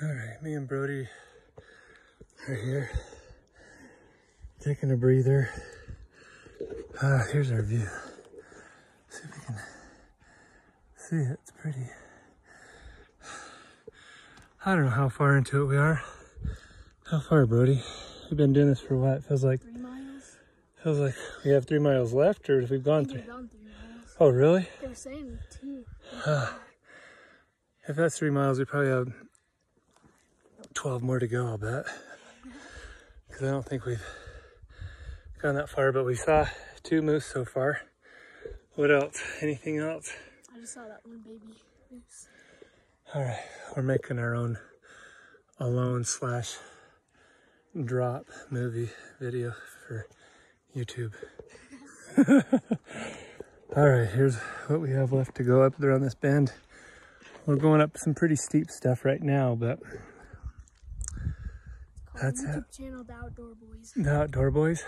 All right, me and Brody are here, taking a breather. Ah, here's our view. See if we can see it. It's pretty. I don't know how far into it we are. How far, Brody? We've been doing this for what? Feels like Three miles? feels like we have three miles left, or if we've gone We've through. gone three miles. Oh, really? They were saying two. If that's three miles, we probably have 12 more to go, I'll bet. Because I don't think we've gone that far, but we saw two moose so far. What else? Anything else? I just saw that one baby moose. All right, we're making our own alone slash drop movie video for YouTube. All right, here's what we have left to go up there on this bend. We're going up some pretty steep stuff right now, but That's the it. YouTube channel The Outdoor Boys. the outdoor boys.